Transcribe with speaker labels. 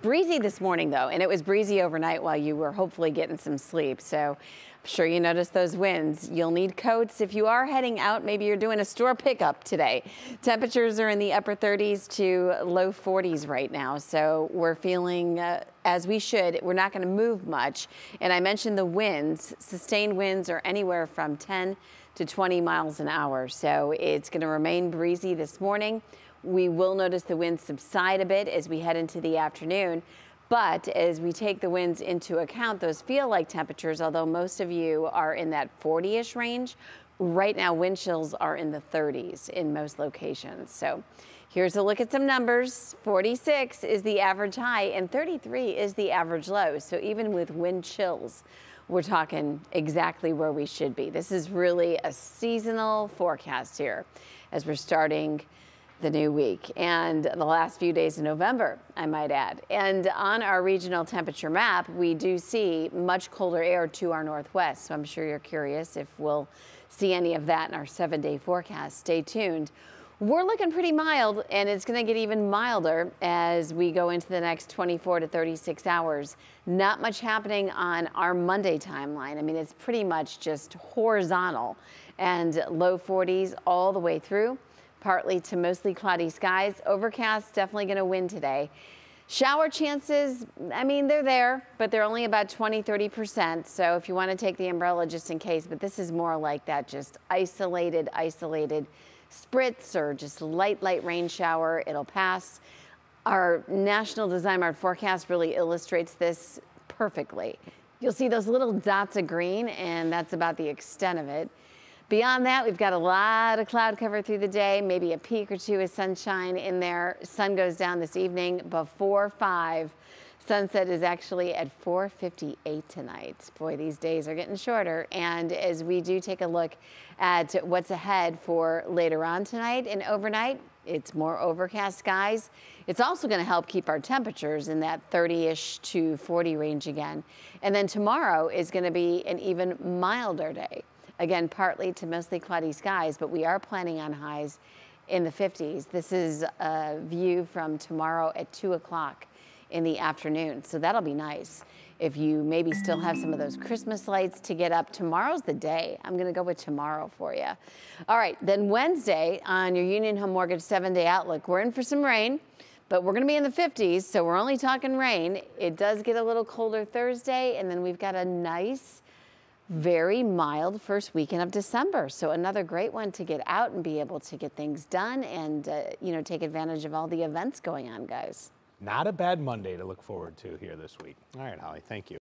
Speaker 1: Breezy this morning, though, and it was breezy overnight while you were hopefully getting some sleep. So I'm sure you noticed those winds. You'll need coats if you are heading out. Maybe you're doing a store pickup today. Temperatures are in the upper 30s to low 40s right now. So we're feeling uh, as we should. We're not going to move much. And I mentioned the winds. Sustained winds are anywhere from 10 to 20 miles an hour. So it's going to remain breezy this morning. We will notice the winds subside a bit as we head into the afternoon. But as we take the winds into account, those feel like temperatures, although most of you are in that 40-ish range. Right now, wind chills are in the 30s in most locations. So here's a look at some numbers. 46 is the average high and 33 is the average low. So even with wind chills, we're talking exactly where we should be. This is really a seasonal forecast here as we're starting the new week and the last few days in November, I might add. And on our regional temperature map, we do see much colder air to our northwest. So I'm sure you're curious if we'll see any of that in our seven day forecast. Stay tuned. We're looking pretty mild and it's going to get even milder as we go into the next 24 to 36 hours. Not much happening on our Monday timeline. I mean, it's pretty much just horizontal and low 40s all the way through partly to mostly cloudy skies. Overcast, definitely going to win today. Shower chances, I mean, they're there, but they're only about 20, 30%. So if you want to take the umbrella just in case, but this is more like that just isolated, isolated spritz or just light, light rain shower. It'll pass. Our National Design Mart forecast really illustrates this perfectly. You'll see those little dots of green, and that's about the extent of it. Beyond that, we've got a lot of cloud cover through the day, maybe a peak or two of sunshine in there. Sun goes down this evening before 5. Sunset is actually at 4.58 tonight. Boy, these days are getting shorter. And as we do take a look at what's ahead for later on tonight and overnight, it's more overcast skies. It's also going to help keep our temperatures in that 30-ish to 40 range again. And then tomorrow is going to be an even milder day. Again, partly to mostly cloudy skies, but we are planning on highs in the 50s. This is a view from tomorrow at 2 o'clock in the afternoon, so that'll be nice. If you maybe still have some of those Christmas lights to get up, tomorrow's the day. I'm going to go with tomorrow for you. All right, then Wednesday on your Union Home Mortgage seven day outlook, we're in for some rain but we're going to be in the 50s, so we're only talking rain. It does get a little colder Thursday, and then we've got a nice very mild first weekend of December. So another great one to get out and be able to get things done and, uh, you know, take advantage of all the events going on, guys.
Speaker 2: Not a bad Monday to look forward to here this week. All right, Hollie, thank you.